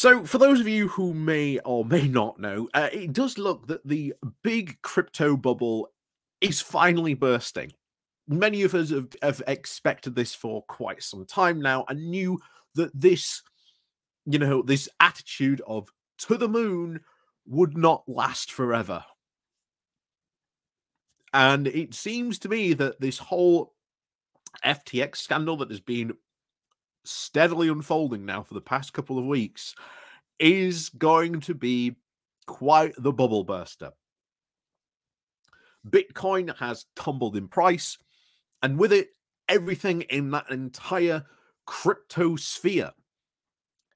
So, for those of you who may or may not know, uh, it does look that the big crypto bubble is finally bursting. Many of us have, have expected this for quite some time now and knew that this, you know, this attitude of to the moon would not last forever. And it seems to me that this whole FTX scandal that has been steadily unfolding now for the past couple of weeks is going to be quite the bubble burster. Bitcoin has tumbled in price, and with it, everything in that entire crypto sphere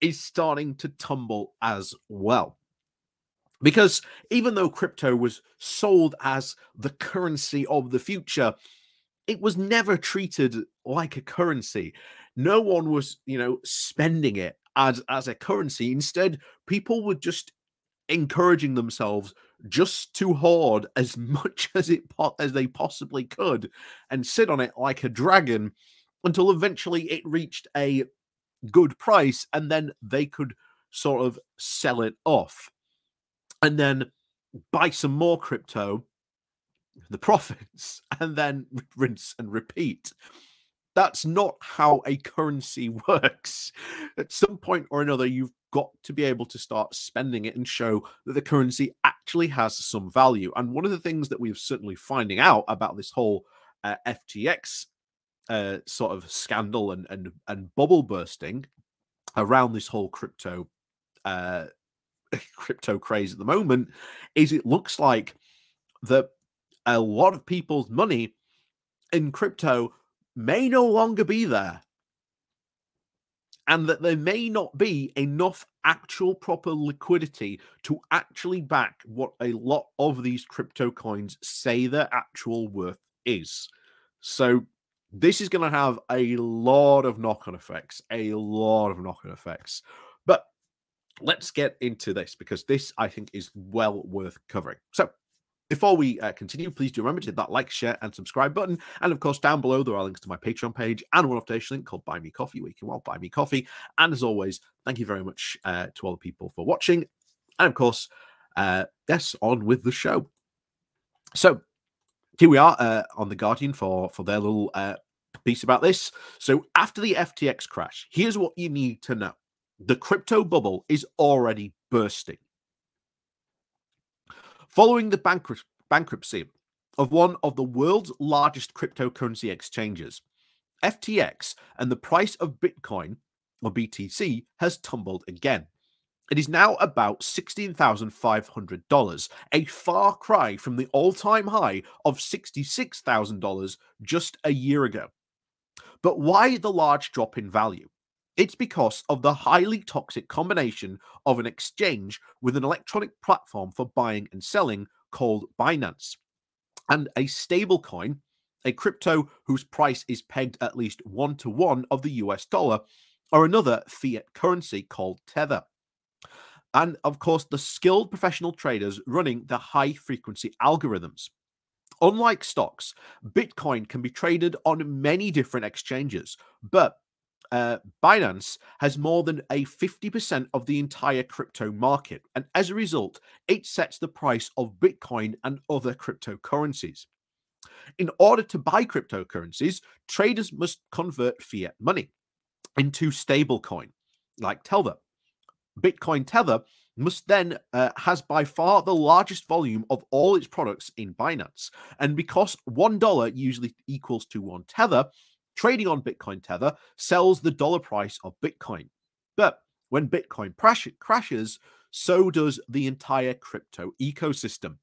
is starting to tumble as well. Because even though crypto was sold as the currency of the future, it was never treated like a currency. No one was, you know, spending it as as a currency. Instead, people were just encouraging themselves just to hoard as much as it as they possibly could and sit on it like a dragon until eventually it reached a good price and then they could sort of sell it off and then buy some more crypto the profits and then rinse and repeat that's not how a currency works. At some point or another, you've got to be able to start spending it and show that the currency actually has some value. And one of the things that we're certainly finding out about this whole uh, FTX uh, sort of scandal and, and and bubble bursting around this whole crypto uh, crypto craze at the moment is it looks like that a lot of people's money in crypto may no longer be there. And that there may not be enough actual proper liquidity to actually back what a lot of these crypto coins say their actual worth is. So, this is going to have a lot of knock on effects, a lot of knock on effects. But let's get into this because this, I think, is well worth covering. So, before we uh, continue, please do remember to hit that like, share, and subscribe button. And of course, down below, there are links to my Patreon page and one off link called Buy Me Coffee, where you can well buy me coffee. And as always, thank you very much uh, to all the people for watching. And of course, uh, yes, on with the show. So here we are uh, on the Guardian for for their little uh, piece about this. So after the FTX crash, here's what you need to know: the crypto bubble is already bursting. Following the bankruptcy of one of the world's largest cryptocurrency exchanges, FTX and the price of Bitcoin or BTC has tumbled again. It is now about $16,500, a far cry from the all time high of $66,000 just a year ago. But why the large drop in value? It's because of the highly toxic combination of an exchange with an electronic platform for buying and selling called Binance and a stablecoin, a crypto whose price is pegged at least one to one of the US dollar, or another fiat currency called Tether. And of course, the skilled professional traders running the high frequency algorithms. Unlike stocks, Bitcoin can be traded on many different exchanges, but uh, Binance has more than a 50% of the entire crypto market. And as a result, it sets the price of Bitcoin and other cryptocurrencies. In order to buy cryptocurrencies, traders must convert fiat money into stablecoin, like Tether. Bitcoin Tether must then uh, has by far the largest volume of all its products in Binance. And because $1 usually equals to one Tether, trading on Bitcoin Tether sells the dollar price of Bitcoin. But when Bitcoin crashes, so does the entire crypto ecosystem.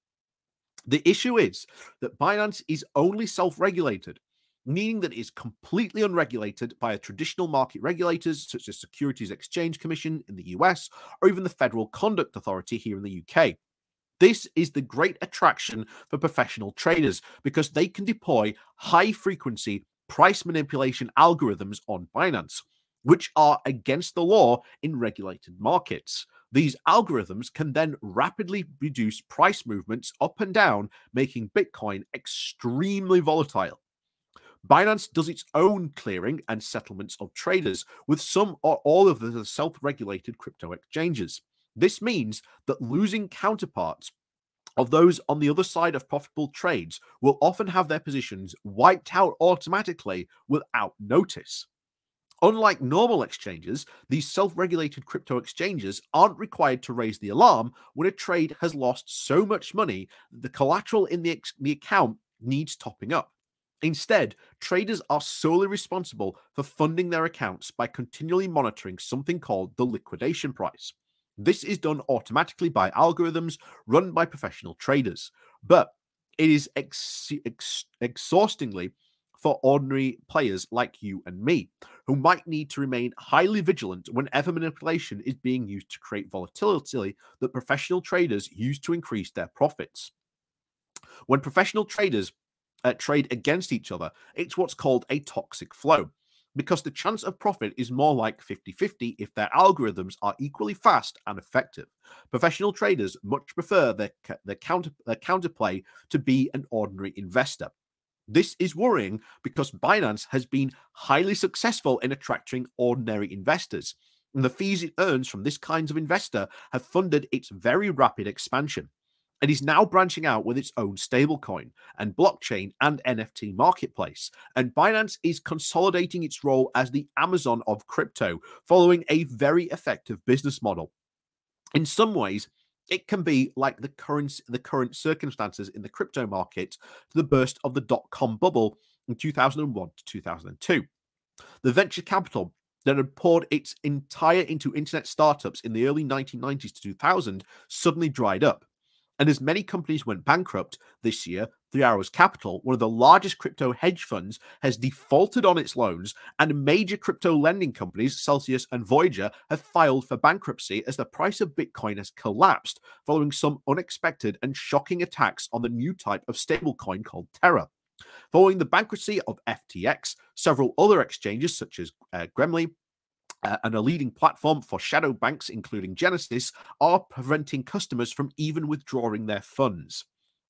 The issue is that Binance is only self regulated, meaning that it is completely unregulated by a traditional market regulators such as Securities Exchange Commission in the US or even the Federal Conduct Authority here in the UK. This is the great attraction for professional traders because they can deploy high frequency price manipulation algorithms on Binance, which are against the law in regulated markets. These algorithms can then rapidly reduce price movements up and down, making Bitcoin extremely volatile. Binance does its own clearing and settlements of traders with some or all of the self regulated crypto exchanges. This means that losing counterparts of those on the other side of profitable trades will often have their positions wiped out automatically without notice. Unlike normal exchanges, these self regulated crypto exchanges aren't required to raise the alarm when a trade has lost so much money that the collateral in the, the account needs topping up. Instead, traders are solely responsible for funding their accounts by continually monitoring something called the liquidation price. This is done automatically by algorithms run by professional traders, but it is ex- ex- exhaustingly for ordinary players like you and me, who might need to remain highly vigilant whenever manipulation is being used to create volatility that professional traders use to increase their profits. When professional traders uh, trade against each other, it's what's called a toxic flow. Because the chance of profit is more like 50 50 if their algorithms are equally fast and effective. Professional traders much prefer their, their, counter, their counterplay to be an ordinary investor. This is worrying because Binance has been highly successful in attracting ordinary investors, and the fees it earns from this kind of investor have funded its very rapid expansion and is now branching out with its own stablecoin and blockchain and NFT marketplace. And Binance is consolidating its role as the Amazon of crypto, following a very effective business model. In some ways, it can be like the current the current circumstances in the crypto market to the burst of the dot com bubble in 2001 to 2002. The venture capital that had poured its entire into internet startups in the early 1990s to 2000 suddenly dried up and as many companies went bankrupt this year, Three Arrows Capital, one of the largest crypto hedge funds, has defaulted on its loans, and major crypto lending companies, Celsius and Voyager, have filed for bankruptcy as the price of Bitcoin has collapsed following some unexpected and shocking attacks on the new type of stablecoin called Terra. Following the bankruptcy of FTX, several other exchanges such as uh, Grammarly, uh, and a leading platform for shadow banks, including Genesis, are preventing customers from even withdrawing their funds.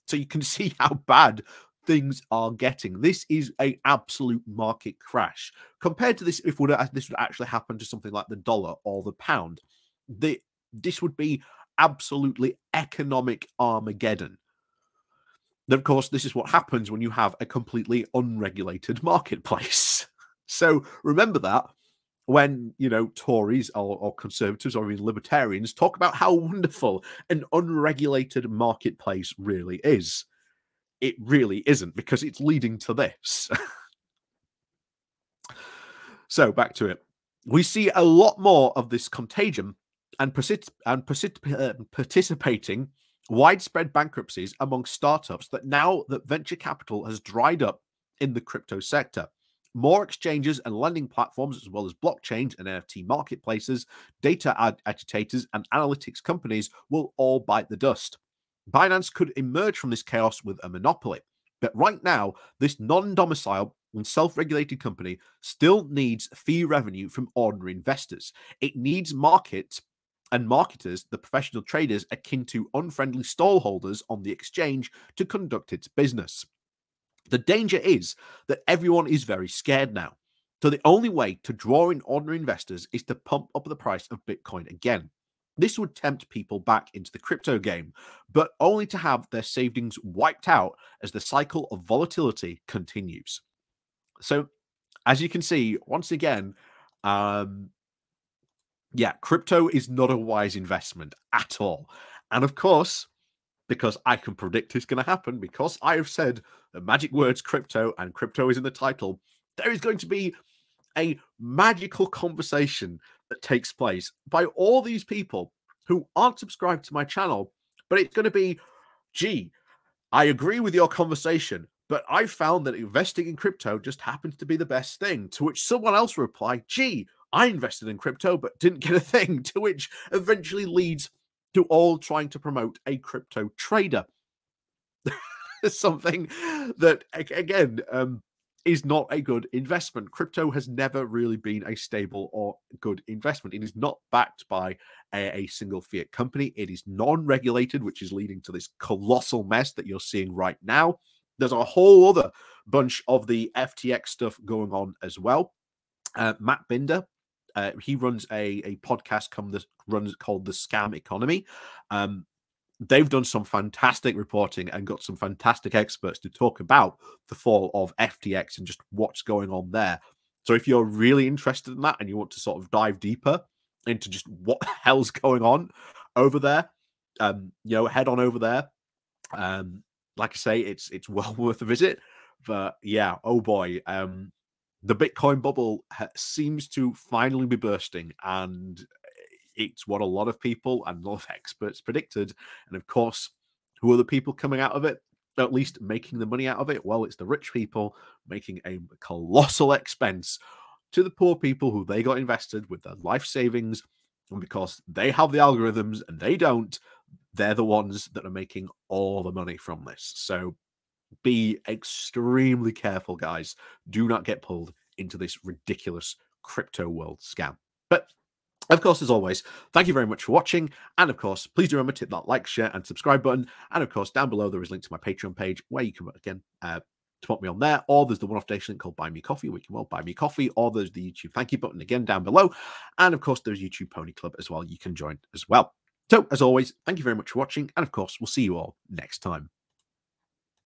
So you can see how bad things are getting. This is an absolute market crash compared to this. If would this would actually happen to something like the dollar or the pound, the this would be absolutely economic Armageddon. And of course, this is what happens when you have a completely unregulated marketplace. So remember that when you know Tories or, or, conservatives or even libertarians talk about how wonderful an unregulated marketplace really is. It really isn't because it's leading to this. so back to it. We see a lot more of this contagion and, persi- and uh, participating widespread bankruptcies among startups that now that venture capital has dried up in the crypto sector. More exchanges and lending platforms, as well as blockchains and NFT marketplaces, data ag- agitators, and analytics companies will all bite the dust. Binance could emerge from this chaos with a monopoly. But right now, this non domicile and self regulated company still needs fee revenue from ordinary investors. It needs markets and marketers, the professional traders akin to unfriendly stallholders on the exchange, to conduct its business. The danger is that everyone is very scared now. So the only way to draw in ordinary investors is to pump up the price of Bitcoin again. This would tempt people back into the crypto game, but only to have their savings wiped out as the cycle of volatility continues. So, as you can see, once again, um, yeah, crypto is not a wise investment at all. And of course, because I can predict it's going to happen because I have said the magic words crypto and crypto is in the title. There is going to be a magical conversation that takes place by all these people who aren't subscribed to my channel, but it's going to be, gee, I agree with your conversation, but I found that investing in crypto just happens to be the best thing. To which someone else replied, gee, I invested in crypto but didn't get a thing. To which eventually leads to all trying to promote a crypto trader. Something that, again, um, is not a good investment. Crypto has never really been a stable or good investment. It is not backed by a, a single fiat company. It is non regulated, which is leading to this colossal mess that you're seeing right now. there's a whole other bunch of the FTX stuff going on as well. Uh, Matt Binder, uh, he runs a, a podcast come this runs called the Scam Economy. Um, they've done some fantastic reporting and got some fantastic experts to talk about the fall of FTX and just what's going on there. So if you're really interested in that and you want to sort of dive deeper into just what the hell's going on over there, um, you know, head on over there. Um, like I say, it's it's well worth a visit. But yeah, oh boy, um, the Bitcoin bubble ha- seems to finally be bursting, and eh, it's what a lot of people and a lot of experts predicted. And of course, who are the people coming out of it? At least making the money out of it? Well, it's the rich people making a colossal expense to the poor people who they got invested with their life savings. And because they have the algorithms and they don't, they're the ones that are making all the money from this. So be extremely careful, guys. Do not get pulled into this ridiculous crypto world scam. But of course, as always, thank you very much for watching. And of course, please do remember to hit that like, share, and subscribe button. And of course, down below, there is a link to my Patreon page where you can, again, uh, support me on there. Or there's the one off donation link called Buy Me Coffee, where you can well buy me coffee. Or there's the YouTube thank you button again down below. And of course, there's YouTube Pony Club as well. You can join as well. So, as always, thank you very much for watching. And of course, we'll see you all next time.